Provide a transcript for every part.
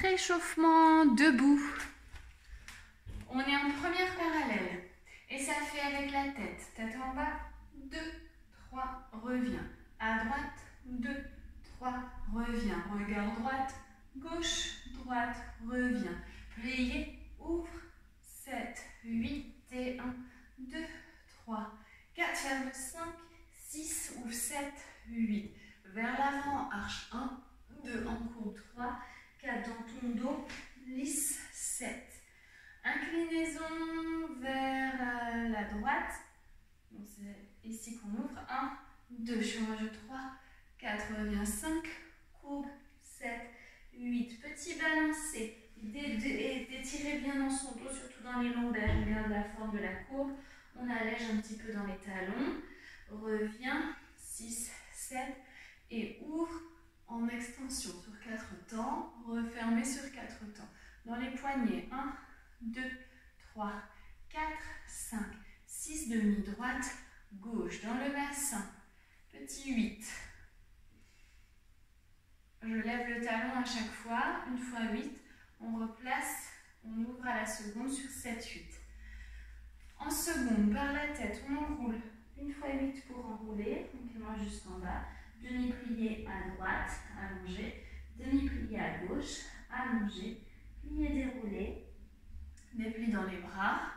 Réchauffement debout. On est en première parallèle. Et ça fait avec la tête. Tête en bas. 2, 3, reviens. À droite. 2, 3, reviens. Regard droite. Gauche, droite, reviens. Pliez, ouvre. 7, 8 et 1, 2, 3, 4, ferme 5, 6 ou 7, 8. Vers l'avant, arche 1, 2 en courbe 3, 4 dans dos, lisse 7. Inclinaison vers euh, la droite. C'est ici qu'on ouvre. 1, 2, change 3, 4, reviens 5, courbe 7, 8. Petit balancé. D'étirer bien dans son dos, surtout dans les lombaires. Regarde la forme de la courbe. On allège un petit peu dans les talons. Reviens. 6, 7. Et ouvre en extension sur 4 temps. Refermez sur 4 temps. Les poignets. 1, 2, 3, 4, 5, 6. Demi-droite, gauche. Dans le bassin. Petit 8. Je lève le talon à chaque fois. Une fois 8 on replace, on ouvre à la seconde sur 7-8. En seconde, par la tête, on enroule une fois 8 pour enrouler, donc moi jusqu'en bas, demi-plié à droite, allongé, demi-plié à gauche, allongé, plié déroulé, déplie dans les bras,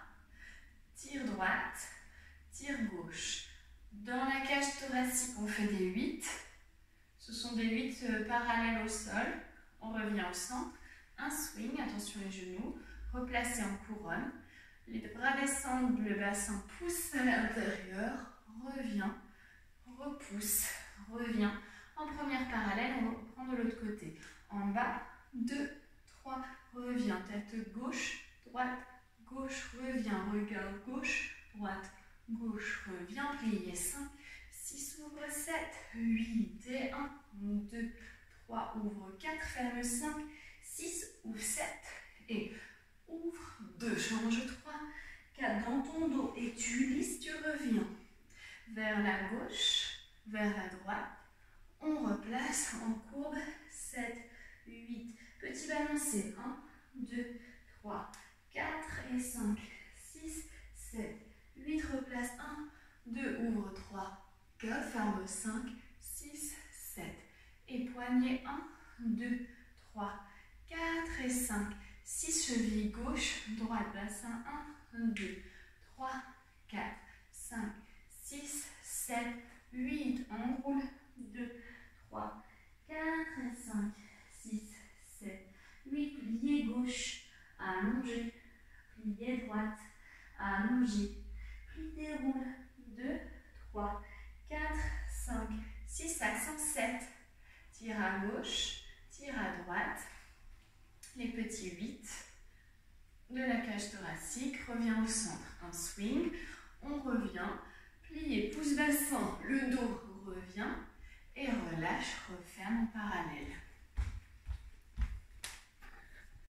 tire droite, tire gauche. Dans la cage thoracique, on fait des 8. Ce sont des 8 euh, parallèles au sol. On revient au centre un swing, attention les genoux, replacez en couronne. Les bras descendent, le bassin pousse à l'intérieur, revient, repousse, revient. En première parallèle, on reprend de l'autre côté. En bas, 2, 3, revient. Tête gauche, droite, gauche, revient. Regard gauche, droite, gauche, revient. Plié 5, 6, ouvre 7, 8 et 1, 2, 3, ouvre 4, ferme 5, 6 ou 7. Et ouvre 2, change 3, 4 dans ton dos et tu lisses, tu reviens vers la gauche, vers la droite. On replace en courbe 7, 8. Petit balancé 1, 2, 3, 4 et 5, 6, 7, 8. Replace 1, 2, ouvre 3, 4, ferme 5, 6, 7. Et poignet 1, 2, 3, 4 et 5. 6 chevilles gauche, droite, bassin 1, 2, 3, 4, allongé. Puis déroule. 2, 3, 4, 5, 6, 5, 5, 7. Tire à gauche, tire à droite. Les petits 8 de la cage thoracique. Reviens au centre. Un swing. On revient. Plié, pouce bassin. Le dos revient. Et relâche, referme en parallèle.